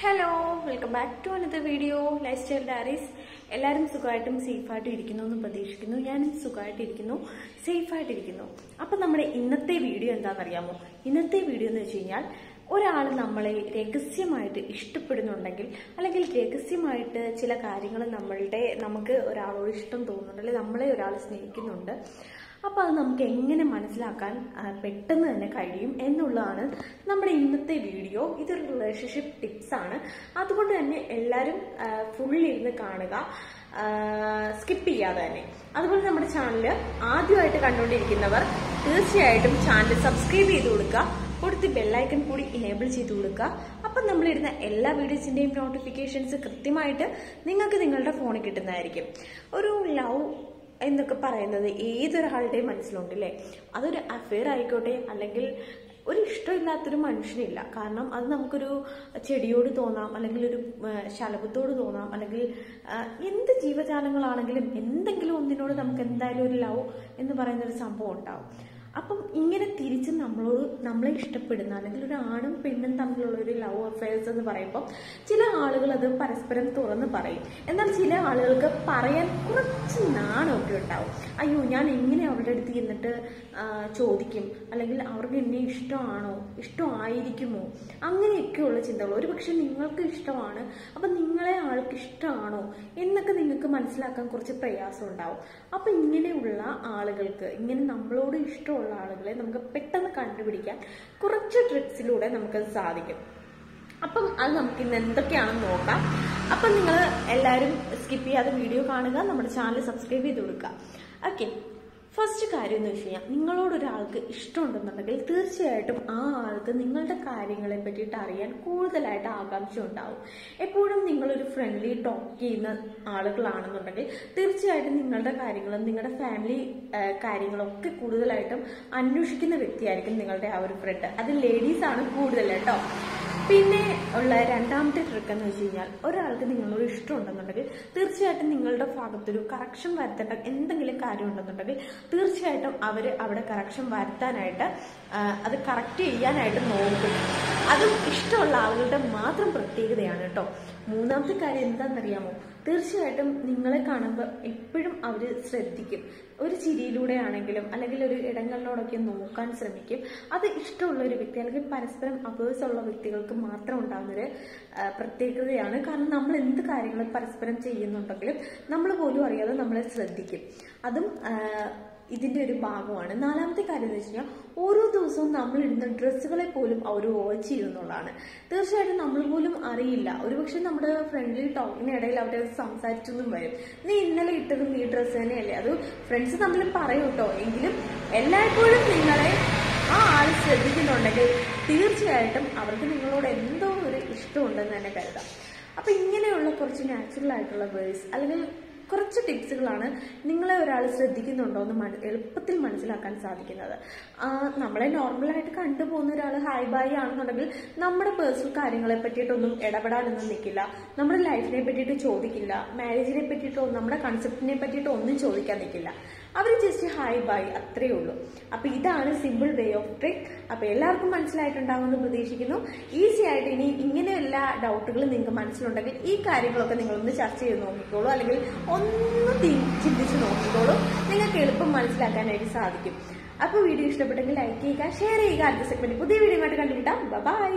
Hello welcome back to another video lifestyle diaries എല്ലാവരും സുഖമായിട്ടും സേഫായിട്ടും ഇരിക്കുന്നു എന്ന് പ്രതീക്ഷിക്കുന്നു. ഞാനും സുഖമായിട്ടിരിക്കുന്നു സേഫായിട്ടിരിക്കുന്നു അപ്പം നമ്മുടെ ഇന്നത്തെ വീഡിയോ എന്താണെന്നറിയാമോ? ഇന്നത്തെ വീഡിയോ എന്ന് വെച്ച് കഴിഞ്ഞാൽ ഒരാൾ നമ്മളെ രഹസ്യമായിട്ട് ഇഷ്ടപ്പെടുന്നുണ്ടെങ്കിൽ അല്ലെങ്കിൽ രഹസ്യമായിട്ട് ചില കാര്യങ്ങൾ നമ്മളുടെ നമുക്ക് ഒരാളോട് ഇഷ്ടം തോന്നുന്നുണ്ട് അല്ലെങ്കിൽ നമ്മളെ ഒരാൾ സ്നേഹിക്കുന്നുണ്ട്. അപ്പോൾ അത് നമുക്ക് എങ്ങനെ മനസ്സിലാക്കാൻ പെട്ടെന്ന് തന്നെ കഴിയും എന്നുള്ളതാണ് നമ്മുടെ ഇന്നത്തെ വീഡിയോ. ഇതൊരു റിലേഷൻഷിപ്പ് ടിപ്സ് ആണ്. അതുകൊണ്ട് തന്നെ എല്ലാവരും ഫുള്ളിരുന്ന് കാണുക. സ്കിപ്പ് ചെയ്യാതെ തന്നെ. അതുപോലെ നമ്മുടെ ചാനൽ ആദ്യമായിട്ട് കണ്ടുകൊണ്ടിരിക്കുന്നവർ തീർച്ചയായിട്ടും ചാനൽ സബ്സ്ക്രൈബ് ചെയ്ത് കൊടുക്കുക. കൊടുത്ത് ബെല്ലൈക്കൺ കൂടി എനേബിൾ ചെയ്ത് കൊടുക്കുക. അപ്പം നമ്മളിടുന്ന എല്ലാ വീഡിയോസിന്റെയും നോട്ടിഫിക്കേഷൻസ് കൃത്യമായിട്ട് നിങ്ങൾക്ക് നിങ്ങളുടെ ഫോണിൽ കിട്ടുന്നതായിരിക്കും. ഒരു ലവ് എന്നൊക്കെ പറയുന്നത് ഏതൊരാളുടെയും മനസ്സിലുണ്ട് അല്ലേ അതൊരു അഫെയർ ആയിക്കോട്ടെ അല്ലെങ്കിൽ ഒരു ഇഷ്ടമില്ലാത്തൊരു മനുഷ്യനില്ല. കാരണം അത് നമുക്കൊരു ചെടിയോട് തോന്നാം അല്ലെങ്കിൽ ഒരു ശലഭത്തോട് തോന്നാം അല്ലെങ്കിൽ എന്ത് ജീവജാലങ്ങളാണെങ്കിലും എന്തെങ്കിലും ഒന്നിനോട് നമുക്ക് എന്തായാലും ഒരു ലവ് എന്ന് പറയുന്ന ഒരു സംഭവം ഉണ്ടാവും. അപ്പം ഇങ്ങനെ തിരിച്ച് നമ്മളോട് നമ്മളെ ഇഷ്ടപ്പെടുന്ന അല്ലെങ്കിൽ ഒരു ആണും പെണ്ണും തമ്മിലുള്ള ഒരു ലവ് അഫെയർസ് എന്ന് പറയുമ്പോൾ ചില ആളുകൾ അത് പരസ്പരം തുറന്ന് പറയും. എന്നാൽ ചില ആളുകൾക്ക് പറയാൻ കുറച്ച് നാണമൊക്കെ ഉണ്ടാവും. അയ്യോ ഞാൻ എങ്ങനെ അവരുടെ അടുത്ത് ചെന്നിട്ട് ചോദിക്കും? അല്ലെങ്കിൽ അവർക്ക് എന്നെ ഇഷ്ടമാണോ? ഇഷ്ടമായിരിക്കുമോ? അങ്ങനെയൊക്കെയുള്ള ചിന്തകൾ. ഒരു പക്ഷെ നിങ്ങൾക്ക് ഇഷ്ടമാണ്. അപ്പം നിങ്ങളെ ആൾക്ക് ഇഷ്ടമാണോ? എന്നൊക്കെ നിങ്ങൾക്ക് മനസ്സിലാക്കാൻ കുറച്ച് പ്രയാസം ഉണ്ടാവും. അപ്പം ഇങ്ങനെയുള്ള ആളുകൾക്ക് ഇങ്ങനെ നമ്മളോട് ഇഷ്ടമുള്ള ആളുകളെ നമുക്ക് പെട്ടെന്ന് കണ്ടുപിടിക്കാൻ കുറച്ച് ട്രിക്സിലൂടെ നമുക്കത് സാധിക്കും. അപ്പം അത് നമുക്ക് ഇന്ന് എന്തൊക്കെയാണെന്ന് നോക്കാം. അപ്പം നിങ്ങൾ എല്ലാവരും സ്കിപ്പ് ചെയ്യാതെ വീഡിയോ കാണുക. നമ്മുടെ ചാനൽ സബ്സ്ക്രൈബ് ചെയ്ത് കൊടുക്കുക. ഓക്കെ ഫസ്റ്റ് കാര്യം എന്ന് വെച്ച് കഴിഞ്ഞാൽ നിങ്ങളോട് ഒരാൾക്ക് ഇഷ്ടമുണ്ടെന്നുണ്ടെങ്കിൽ തീർച്ചയായിട്ടും ആ ആൾക്ക് നിങ്ങളുടെ കാര്യങ്ങളെ പറ്റിയിട്ട് അറിയാൻ കൂടുതലായിട്ട് ആകാംക്ഷ ഉണ്ടാവും. എപ്പോഴും നിങ്ങളൊരു ഫ്രണ്ട്ലി ടോക്ക് ചെയ്യുന്ന ആളുകളാണെന്നുണ്ടെങ്കിൽ തീർച്ചയായിട്ടും നിങ്ങളുടെ കാര്യങ്ങളും നിങ്ങളുടെ ഫാമിലി കാര്യങ്ങളൊക്കെ കൂടുതലായിട്ടും അന്വേഷിക്കുന്ന വ്യക്തിയായിരിക്കും നിങ്ങളുടെ ആ ഒരു ഫ്രണ്ട് അത് ലേഡീസ് ആണ് കൂടുതൽ കേട്ടോ പിന്നെ ഉള്ള രണ്ടാമത്തെ ട്രിക്ക് എന്ന് വെച്ച് കഴിഞ്ഞാൽ ഒരാൾക്ക് നിങ്ങളോട് ഇഷ്ടമുണ്ടെന്നുണ്ടെങ്കിൽ തീർച്ചയായിട്ടും നിങ്ങളുടെ ഭാഗത്തൊരു കറക്ഷൻ വരുത്തേണ്ട എന്തെങ്കിലും കാര്യം ഉണ്ടെന്നുണ്ടെങ്കിൽ തീർച്ചയായിട്ടും അവർ അവിടെ കറക്ഷൻ വരുത്താനായിട്ട് അത് കറക്റ്റ് ചെയ്യാനായിട്ട് നോക്കും. അതും ഇഷ്ടമുള്ള ആളുകളുടെ മാത്രം പ്രത്യേകതയാണ് കേട്ടോ. മൂന്നാമത്തെ കാര്യം എന്താണെന്നറിയാമോ? തീർച്ചയായിട്ടും നിങ്ങളെ കാണുമ്പോൾ എപ്പോഴും അവർ ശ്രദ്ധിക്കും. ഒരു ചിരിയിലൂടെ ആണെങ്കിലും അല്ലെങ്കിൽ ഒരു ഇടങ്ങളിലൂടെയൊക്കെ നോക്കാൻ ശ്രമിക്കും. അത് ഇഷ്ടമുള്ള ഒരു വ്യക്തി അല്ലെങ്കിൽ പരസ്പരം അവേഴ്സ് ഉള്ള വ്യക്തികൾക്ക് മാത്രം ഉണ്ടാകുന്നൊരു പ്രത്യേകതയാണ്. കാരണം നമ്മൾ എന്ത് കാര്യങ്ങൾ പരസ്പരം ചെയ്യുന്നുണ്ടെങ്കിലും നമ്മൾ പോലും അറിയാതെ നമ്മളെ ശ്രദ്ധിക്കും. അതും ആ, ഇതിന്റെ ഒരു ഭാഗമാണ്. നാലാമത്തെ കാര്യം എന്ന് വെച്ച് കഴിഞ്ഞാൽ ഓരോ ദിവസവും നമ്മൾ ഇടുന്ന ഡ്രസ്സുകളെ പോലും അവർ വാച്ച് ചെയ്യുന്നുള്ളതാണ് തീർച്ചയായിട്ടും നമ്മൾ പോലും അറിയില്ല. ഒരുപക്ഷെ നമ്മുടെ ഫ്രണ്ട്ലി ടോക്കിനിടയിൽ അവർ സംസാരിച്ചൊന്നും വരും. നീ ഇന്നലെ ഇട്ടതും ഈ ഡ്രസ്സ് തന്നെയല്ലേ? അത് ഫ്രണ്ട്സ് തമ്മിൽ പറയും കേട്ടോ. എങ്കിലും എല്ലായ്പ്പോഴും നിങ്ങളെ ആ ആൾ ശ്രദ്ധിക്കുന്നുണ്ടെങ്കിൽ തീർച്ചയായിട്ടും അവർക്ക് നിങ്ങളോട് എന്തോ ഒരു ഇഷ്ടമുണ്ടെന്ന് തന്നെ കരുതാം. അപ്പൊ ഇങ്ങനെയുള്ള കുറച്ച് നാച്ചുറൽ ആയിട്ടുള്ള വേഴ്സ് അല്ലെങ്കിൽ കുറച്ച് ടിപ്സുകളാണ് നിങ്ങളെ ഒരാൾ ശ്രദ്ധിക്കുന്നുണ്ടോ എന്ന് എളുപ്പത്തിൽ മനസ്സിലാക്കാൻ സാധിക്കുന്നത്. നമ്മളെ നോർമലായിട്ട് കണ്ടുപോകുന്ന ഒരാൾ ഹായ് ബായ് ആണെന്നുണ്ടെങ്കിൽ നമ്മുടെ പേഴ്സണൽ കാര്യങ്ങളെ പറ്റിയിട്ടൊന്നും ഇടപെടാനൊന്നും നിൽക്കില്ല. നമ്മുടെ ലൈഫിനെ പറ്റിയിട്ട് ചോദിക്കില്ല. മാരേജിനെ പറ്റിയിട്ടോ നമ്മുടെ കൺസെപ്റ്റിനെ പറ്റിയിട്ടോ ഒന്നും ചോദിക്കാൻ നിൽക്കില്ല. അവർ ജസ്റ്റ് ഹായ് ബായ് അത്രയേ ഉള്ളൂ. അപ്പം ഇതാണ് സിമ്പിൾ വേ ഓഫ് ട്രിക്ക്. അപ്പം എല്ലാവർക്കും മനസ്സിലായിട്ടുണ്ടാകുമെന്ന് പ്രതീക്ഷിക്കുന്നു. ഈസി ആയിട്ട് ഇനി ഇങ്ങനെയുള്ള ഡൗട്ടുകൾ നിങ്ങൾക്ക് മനസ്സിലുണ്ടെങ്കിൽ ഈ കാര്യങ്ങളൊക്കെ നിങ്ങളൊന്ന് ചർച്ച ചെയ്ത് നോക്കിക്കോളൂ. അല്ലെങ്കിൽ ഒന്ന് ചിന്തിച്ച് നോക്കിക്കോളൂ. നിങ്ങൾക്ക് എളുപ്പം മനസ്സിലാക്കാനായിട്ട് സാധിക്കും. അപ്പോൾ വീഡിയോ ഇഷ്ടപ്പെട്ടെങ്കിൽ ലൈക്ക് ചെയ്യുക ഷെയർ ചെയ്യുക. അടുത്ത സെഗ്മെന്റ് പുതിയ വീഡിയോ ആയിട്ട് കണ്ടുകിട്ടാം ബൈ